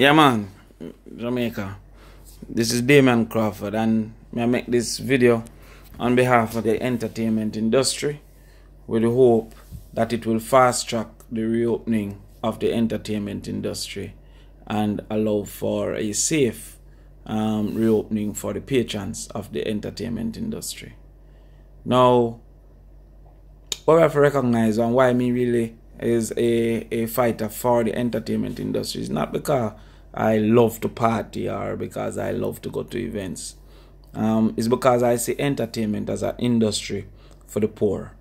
Yeah, man, Jamaica. This is Damion Crawford, and I make this video on behalf of the entertainment industry with the hope that it will fast track the reopening of the entertainment industry and allow for a safe um, reopening for the patrons of the entertainment industry. Now, what we have to recognize and why me really is a, a fighter for the entertainment industry. is not because I love to party or because I love to go to events. Um, it's because I see entertainment as an industry for the poor.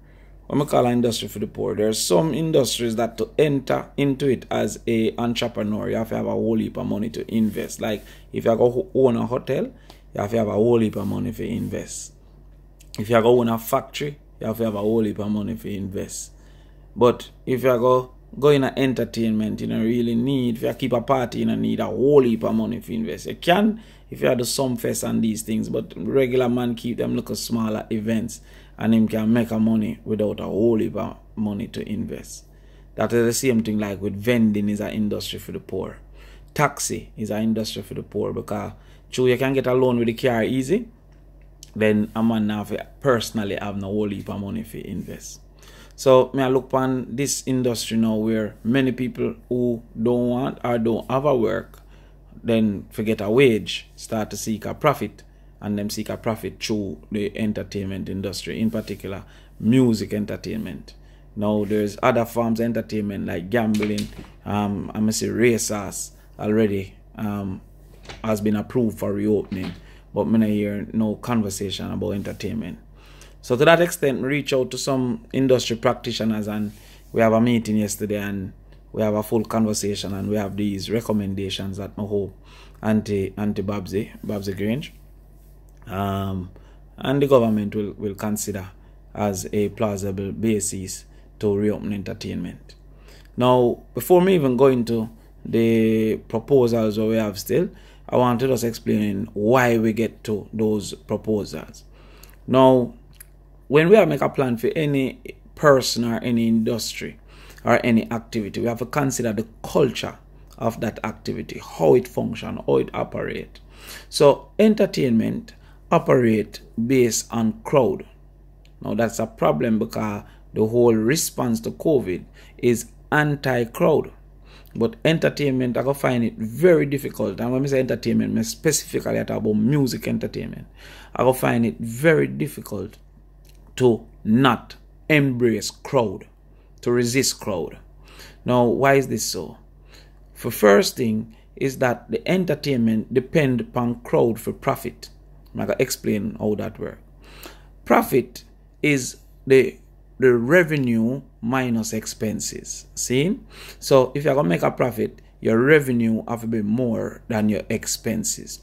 What I call an industry for the poor, there are some industries that to enter into it as a entrepreneur, you have to have a whole heap of money to invest. Like if you go own a hotel, you have to have a whole heap of money to invest. If you go own a factory, you have to have a whole heap of money to invest. But if you go go in a entertainment, you don't really need, if you keep a party, you don't need a whole heap of money to invest. You can if you do some fest and these things, but regular man keep them look smaller events and him can make a money without a whole heap of money to invest. That is the same thing like with vending is an industry for the poor. Taxi is an industry for the poor because true you can get a loan with the car easy, then a man now personally have no whole heap of money to invest. So me I look upon this industry now where many people who don't want or don't have a work, then forget a wage, start to seek a profit, and them seek a profit through the entertainment industry, in particular music entertainment. Now there's other forms of entertainment like gambling, um, I'm gonna say racers already um, has been approved for reopening, but not hear no conversation about entertainment. So to that extent, reach out to some industry practitioners and we have a meeting yesterday and we have a full conversation and we have these recommendations that I hope anti anti Babsy, Babsy Grange. Um, and the government will, will consider as a plausible basis to reopen entertainment. Now, before me even go into the proposals that we have still, I want to just explain why we get to those proposals. Now, when we are make a plan for any person or any industry or any activity, we have to consider the culture of that activity, how it function, how it operate. So entertainment operate based on crowd. Now that's a problem because the whole response to COVID is anti-crowd. But entertainment, I find it very difficult. And when I say entertainment, I specifically talk about music entertainment. I find it very difficult to not embrace crowd, to resist crowd. Now, why is this so? For first thing is that the entertainment depend upon crowd for profit. I'm gonna explain how that works. Profit is the the revenue minus expenses. See? So if you're gonna make a profit, your revenue have to be more than your expenses.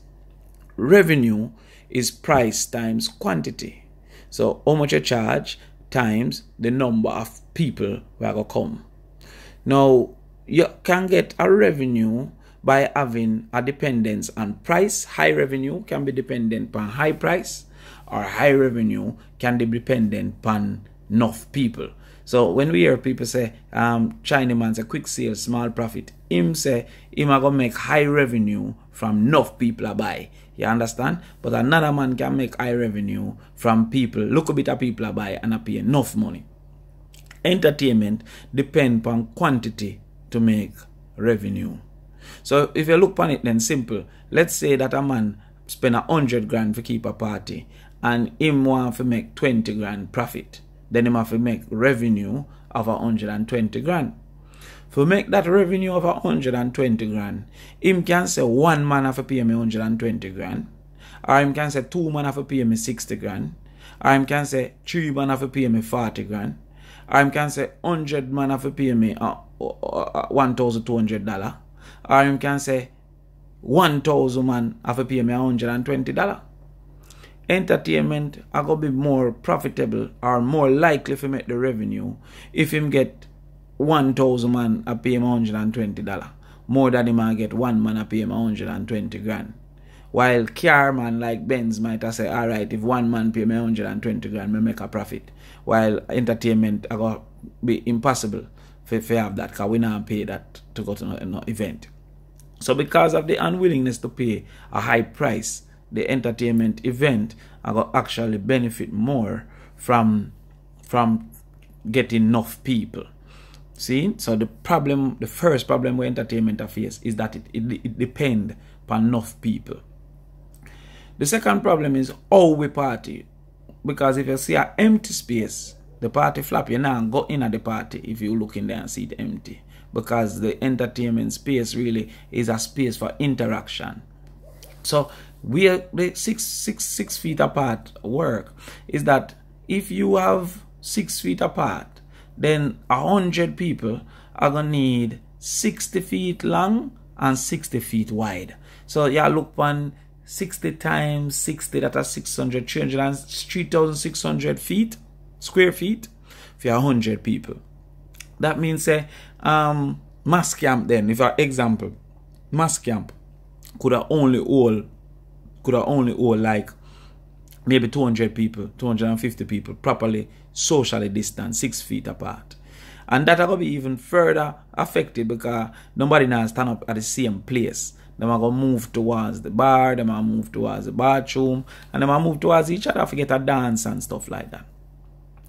Revenue is price times quantity. So how much you charge times the number of people who are going to come. Now, you can get a revenue by having a dependence on price. High revenue can be dependent on high price or high revenue can be dependent on enough people. So when we hear people say, um, Chinaman's a quick sale, small profit, him say, him are gonna make high revenue from enough people buy. You understand? But another man can make high revenue from people, look a bit of people buy and pay enough money. Entertainment depend on quantity to make revenue. So if you look upon it then simple, let's say that a man spend a hundred grand to keep a party and him want to make 20 grand profit then him have to make revenue of 120 grand. For make that revenue of 120 grand, him can say one man have to pay me 120 grand, or him can say two man have to pay me 60 grand, or him can say three man have to pay me 40 grand, or him can say 100 man have to pay me uh, uh, uh, $1,200, or him can say 1,000 man have to pay me $120 entertainment are gonna be more profitable or more likely to make the revenue if him get one thousand man a pay him hundred and twenty dollar more than him I get one man a pay him hundred and twenty grand. While car man like Benz might have say, alright, if one man pay me hundred and twenty grand, me make a profit. While entertainment are gonna be impossible for, for have that because we not pay that to go to no event. So because of the unwillingness to pay a high price, the entertainment event got actually benefit more from from getting enough people. See, so the problem, the first problem with entertainment affairs is that it, it, it depends upon enough people. The second problem is how we party. Because if you see an empty space, the party flap, you now go in at the party if you look in there and see it empty. Because the entertainment space really is a space for interaction. So we are six six six feet apart work is that if you have six feet apart, then a hundred people are gonna need 60 feet long and 60 feet wide. So yeah, look on 60 times 60, that is 600, 3,600 feet, square feet, for 100 people. That means, say, um, Mas Camp then, if our example, Mas Camp could have only hold, could have only hold like maybe 200 people, 250 people properly socially distanced, six feet apart. And that are going to be even further affected because nobody now stand up at the same place. Them are going to move towards the bar, them are move towards the bathroom, and them are move towards each other, forget a dance and stuff like that.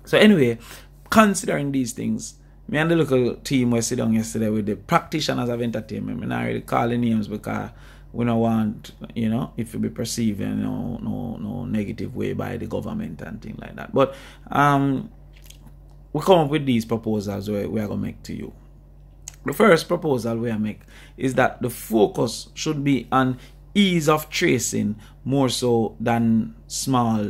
So anyway, considering these things, me and the local team were sitting yesterday with the practitioners of entertainment. Me not really calling names because we don't want, you know, if it be perceived in no, no, no negative way by the government and things like that. But um, we come up with these proposals we, we are to make to you. The first proposal we are make is that the focus should be on ease of tracing more so than small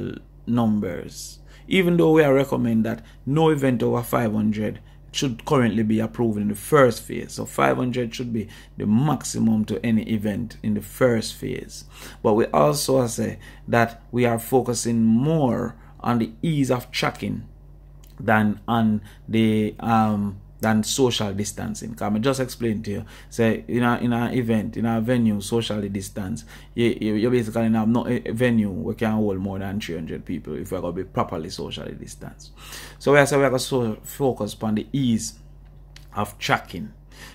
numbers. Even though we are recommend that no event over 500 should currently be approved in the first phase. So 500 should be the maximum to any event in the first phase. But we also say that we are focusing more on the ease of tracking than on the um, than social distancing. Because I just explained to you, say in a in an event, in a venue, socially distance, you, you, you basically have not a venue we can hold more than 300 people if we're to be properly socially distanced. So we are saying we're to so focus upon the ease of tracking.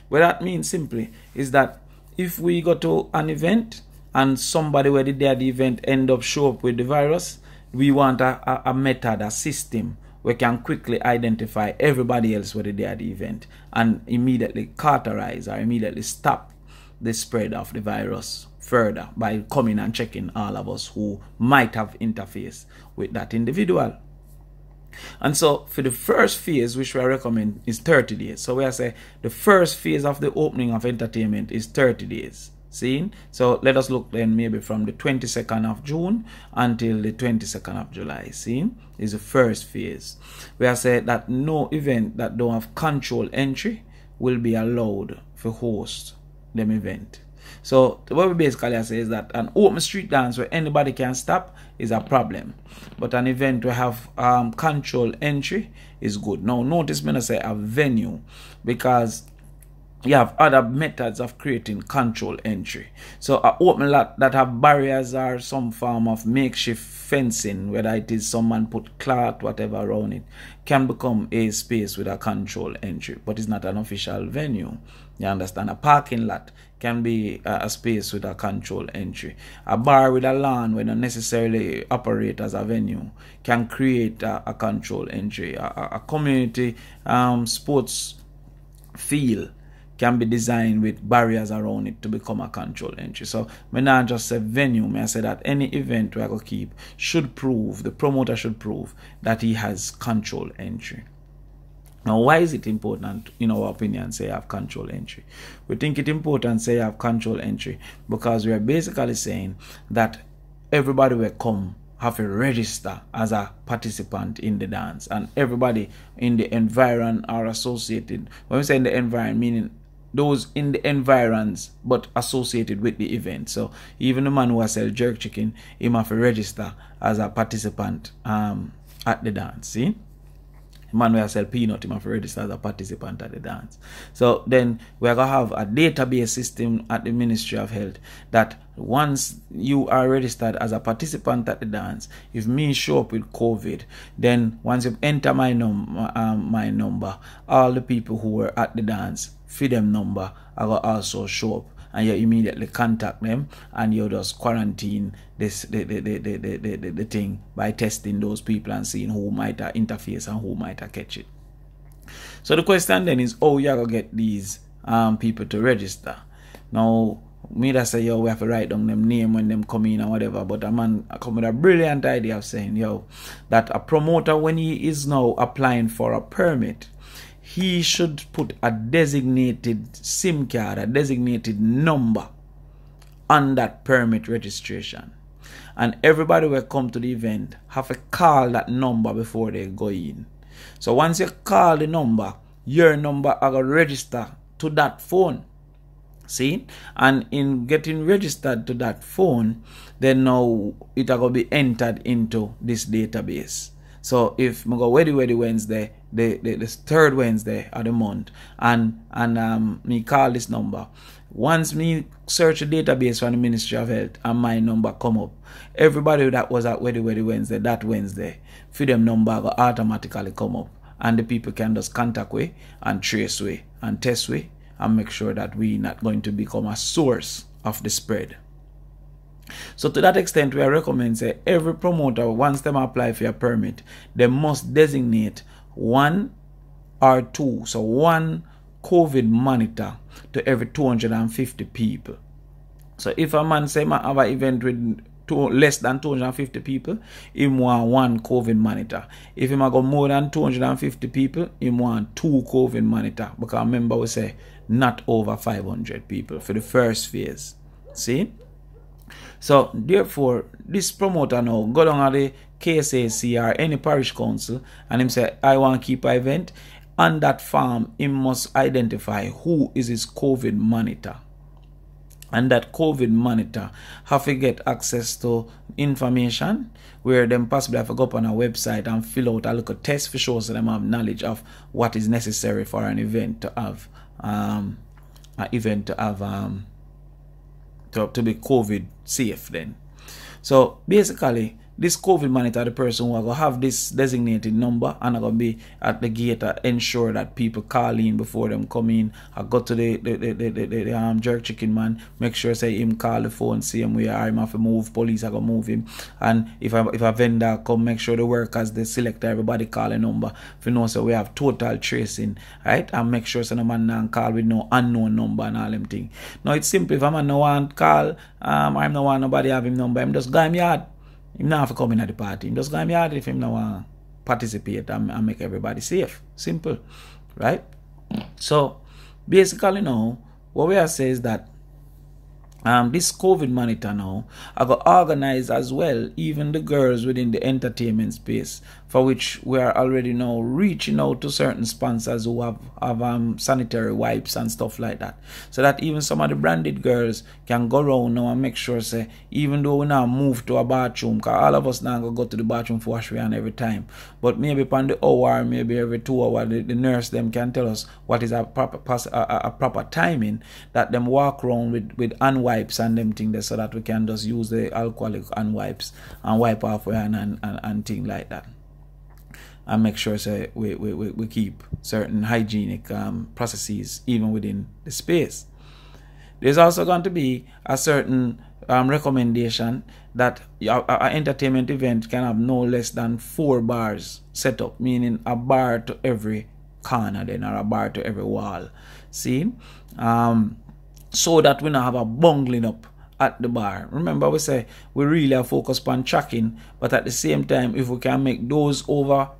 What that means simply is that if we go to an event and somebody where the day of the event end up show up with the virus, we want a, a, a method, a system we can quickly identify everybody else where they are at the event and immediately cauterize or immediately stop the spread of the virus further by coming and checking all of us who might have interface with that individual. And so for the first phase, which we recommend is 30 days. So we are say the first phase of the opening of entertainment is 30 days. Seen? So let us look then maybe from the 22nd of June until the 22nd of July. See? Is the first phase. We have said that no event that don't have control entry will be allowed for host them event. So what we basically say is that an open street dance where anybody can stop is a problem. But an event where have um, control entry is good. Now notice me I say a venue because you have other methods of creating control entry. So a open lot that have barriers or some form of makeshift fencing, whether it is someone put cloth, whatever around it, can become a space with a control entry, but it's not an official venue. You understand? A parking lot can be a, a space with a control entry. A bar with a lawn, when not necessarily operate as a venue, can create a, a control entry. A, a community um, sports field can be designed with barriers around it to become a control entry. So me not just say venue, I say that any event we are going keep should prove, the promoter should prove that he has control entry. Now, why is it important, in our opinion, say have control entry? We think it important say have control entry because we are basically saying that everybody will come have to register as a participant in the dance and everybody in the environment are associated. When we say in the environment, meaning those in the environs but associated with the event. So even the man who sell jerk chicken, he must register as a participant um, at the dance. See? The man who sell peanut, he must register as a participant at the dance. So then we are gonna have a database system at the Ministry of Health that once you are registered as a participant at the dance, if me show up with COVID, then once you enter my num um, my number, all the people who were at the dance for them number I will also show up and you immediately contact them and you just quarantine this the the, the, the, the, the, the thing by testing those people and seeing who might interface and who might catch it. So the question then is, oh, you're gonna get these um, people to register. Now, me that say, yo, we have to write down them name when them come in or whatever. But a man come with a brilliant idea of saying, yo, that a promoter, when he is now applying for a permit, he should put a designated SIM card, a designated number on that permit registration. And everybody will come to the event have to call that number before they go in. So once you call the number, your number to register to that phone. See? And in getting registered to that phone, then now it to be entered into this database. So if I go Weddy Weddy Wednesday, the, the, the third Wednesday of the month, and and um me call this number. Once me search the database from the Ministry of Health and my number come up, everybody that was at Weddy Weddy Wednesday that Wednesday, for them number will automatically come up. And the people can just contact we and trace we and test we and make sure that we not going to become a source of the spread. So to that extent, we recommend say every promoter, once them apply for a permit, they must designate one or two, so one COVID monitor to every 250 people. So if a man say I have an event with two, less than 250 people, he want one COVID monitor. If he go more than 250 people, he want two COVID monitor. Because remember we say not over 500 people for the first phase. See? So therefore, this promoter now go down at the KSAC or any parish council and him say, I want to keep an event. On that farm, he must identify who is his COVID monitor. And that COVID monitor have to get access to information where them possibly have to go up on a website and fill out a little test for sure so them have knowledge of what is necessary for an event to have um an event to have um to, to be COVID safe then. So basically, this COVID monitor, the person who are going to have this designated number and are going to be at the gate to ensure that people call in before them come in. I go to the the, the, the, the, um, jerk chicken man, make sure say him call the phone, see him where him have to move, police are going to move him. And if a, if a vendor come, make sure the workers, the selector, everybody call a number. If you know, so we have total tracing, right? And make sure so no man not call with no unknown number and all them thing. Now it's simple, if a man no one call, um, I'm no one nobody have him number, I'm just go him yard. Him not have in at the party. Him just go yard if him not want participate and, and make everybody safe. Simple. Right? So basically now what we are saying is that um, this COVID monitor now, I got organized as well, even the girls within the entertainment space, for which we are already now reaching out to certain sponsors who have, have um, sanitary wipes and stuff like that. So that even some of the branded girls can go around now and make sure, say, even though we now move to a bathroom, because all of us now go, to the bathroom for wash and every time. But maybe upon the hour, maybe every two hours, the, the, nurse them can tell us what is a proper, a, a proper timing that them walk around with, with unwiped wipes and them thing there so that we can just use the alcoholic hand wipes and wipe off and and, and, and thing like that and make sure so we, we, we keep certain hygienic um, processes even within the space. There's also going to be a certain um, recommendation that an entertainment event can have no less than four bars set up, meaning a bar to every corner then or a bar to every wall. See? Um, so that we don't have a bungling up at the bar. Remember, we say we really are focused on tracking, but at the same time, if we can make those over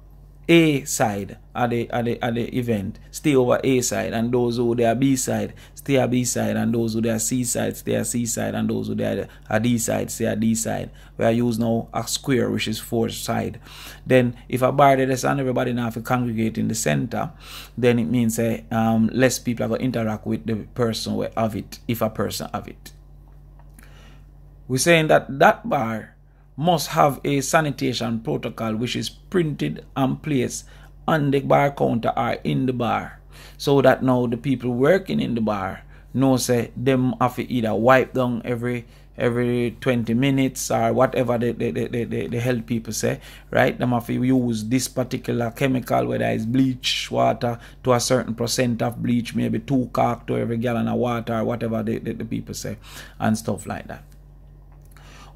A side at the at the at the event stay over A side, and those who they are B side stay at B side, and those who they are C side stay at C side, and those who they are D side stay at D side. We are use now a square, which is four side. Then if a bar there and everybody now have to congregate in the center, then it means uh, um, less people are going to interact with the person who have it, if a person have it. We're saying that that bar must have a sanitation protocol which is printed and placed on the bar counter or in the bar so that now the people working in the bar know say them have to either wipe down every every 20 minutes or whatever the, the, the, the, the health people say, right? Them have to use this particular chemical, whether it's bleach water to a certain percent of bleach, maybe two cork to every gallon of water or whatever the, the, the people say, and stuff like that.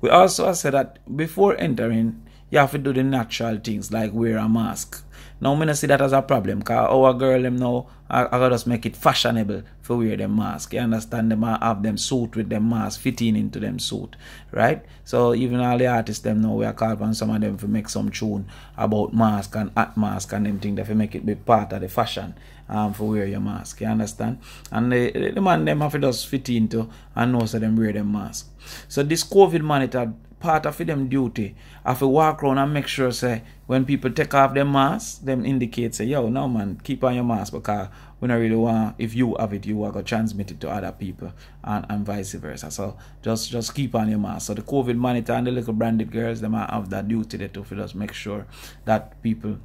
We also said that before entering, you have to do the natural things like wear a mask. Now, I'm not see that as a problem because our girl them now, I, I gotta make it fashionable for wear them mask. You understand? Them have them suit with them mask fitting into them suit, right? So even all the artists them now, we are called on some of them to make some tune about mask and at mask and them thing that make it be part of the fashion um, for wear your mask. You understand? And the, the man them have to just fit into and know so them wear them mask. So this COVID monitor part of them duty have to walk around and make sure say when people take off their mask, them indicate say, yo, no man, keep on your mask because we don't really want if you have it, you are gonna transmit it to other people and, and vice versa. So just just keep on your mask. So the COVID monitor and the little branded girls, might have that duty there to just make sure that people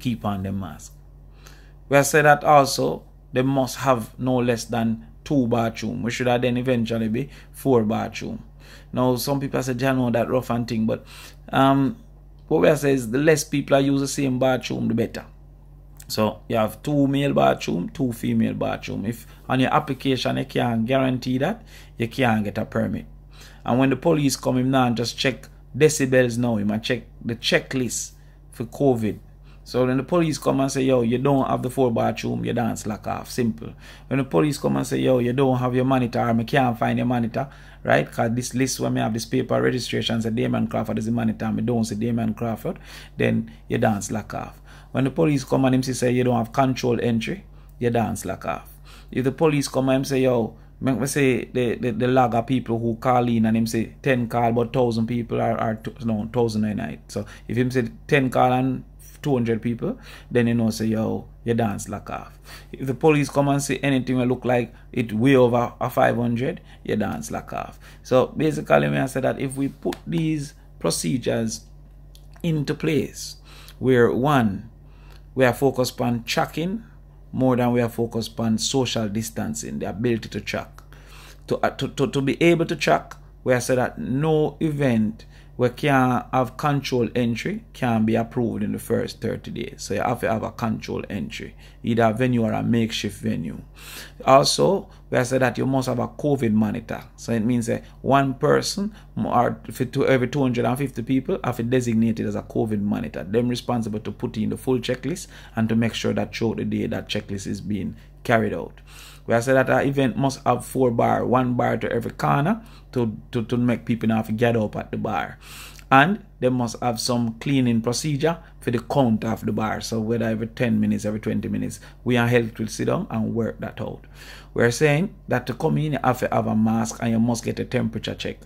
keep on their mask. We have said that also they must have no less than two bathroom. We should have then eventually be four bathroom. Now, some people say, "I know that rough and thing," but um, what we say is the less people are use the same bathroom, the better. So you have two male bathroom, two female bathroom. If on your application you can't guarantee that, you can't get a permit. And when the police come in now and just check decibels now, you might check the checklist for COVID. So when the police come and say, yo, you don't have the four bathroom, you dance like off. Simple. When the police come and say, yo, you don't have your monitor, or I can't find your monitor, right? Because this list when me have this paper registration say Damion Crawford is the monitor, me don't say Damion Crawford, then you dance like off. When the police come and him say you don't have control entry, you dance like off. If the police come and say, yo, Make me say the, the, the log of people who call in and him say 10 call but 1000 people are, are no 1000 a night. So if him say 10 call and 200 people, then you know, say, yo, you dance like off. If the police come and say anything will look like it way over a 500, you dance like off. So basically, me I say that if we put these procedures into place, where one, we are focused on tracking more than we are focused on social distancing, the ability to track. To, uh, to, to, to be able to track, we are said that no event we can have control entry can be approved in the first 30 days. So you have to have a control entry, either a venue or a makeshift venue. Also, we said that you must have a COVID monitor. So it means that one person or every 250 people have to designated as a COVID monitor. Them responsible to put in the full checklist and to make sure that throughout the day that checklist is being carried out. We have said that our event must have four bar, one bar to every corner to, to, to make people not get up at the bar. And they must have some cleaning procedure for the count of the bar. So whether every 10 minutes, every 20 minutes, we are helped to sit down and work that out. We're saying that to come in, you have to have a mask and you must get a temperature check.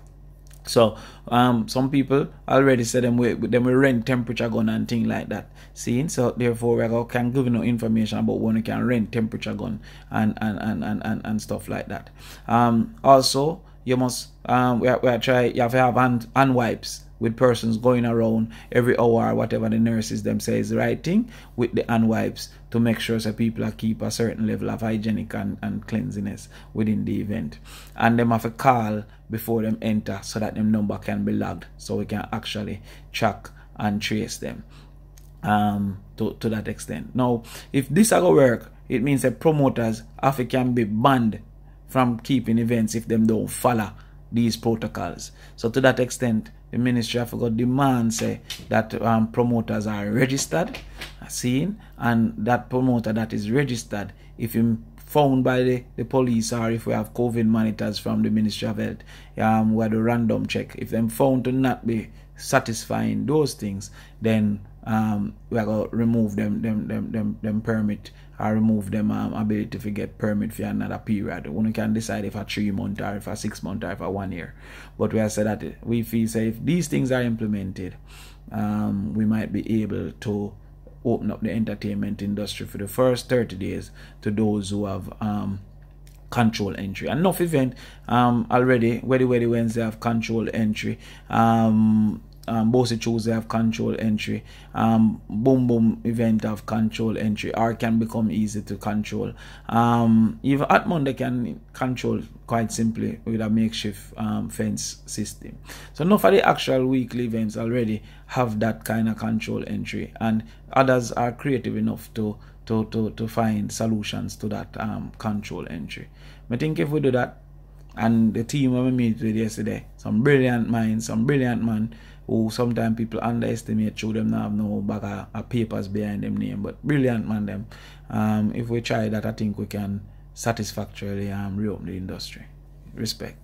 So um, some people already said them we them we rent temperature gun and thing like that. See, so therefore we can give you no information about when you can rent temperature gun and and, and, and, and, and stuff like that. Um, also you must um we we try you have to have hand, hand wipes with persons going around every hour whatever the nurses them say is the right thing with the hand wipes to make sure that people are keep a certain level of hygienic and, and cleanliness within the event. And them have a call before them enter so that them number can be logged so we can actually track and trace them um to, to that extent. Now if this are work it means that promoters have can be banned from keeping events if them don't follow these protocols. So to that extent the Ministry of God demands say, that um, promoters are registered, seen, and that promoter that is registered, if him found by the, the police or if we have COVID monitors from the Ministry of Health, um, we have a random check. If them found to not be satisfying those things, then um, we are going to remove them, them, them, them, them permit or remove them um, ability to get permit for another period. One can decide if a three month or if a six month or if a one year. But we have said that we feel say if these things are implemented, um, we might be able to open up the entertainment industry for the first 30 days to those who have um, control entry. Enough event um, already, Weddy Weddy Wednesday have control entry. Um, um, Boasy Tuesday have control entry. Um, Boom Boom event have control entry or can become easy to control. Um, even at Monday can control quite simply with a makeshift um, fence system. So enough of the actual weekly events already have that kind of control entry and others are creative enough to to, to, to find solutions to that um, control entry. I think if we do that and the team we met with yesterday, some brilliant minds, some brilliant man who sometimes people underestimate through them now have no bag of, of, papers behind them name, but brilliant man them. Um, if we try that, I think we can satisfactorily um, reopen the industry. Respect.